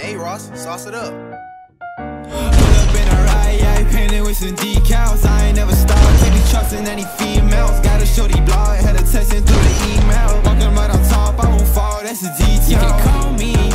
Hey Ross, sauce it up. Pull up in a ride, yeah, painted with some decals. I ain't never stopped, can't be trusting any females. Got a shorty blog, had a texting through the email. Walking right on top, I won't fall, that's a detail. You can call me.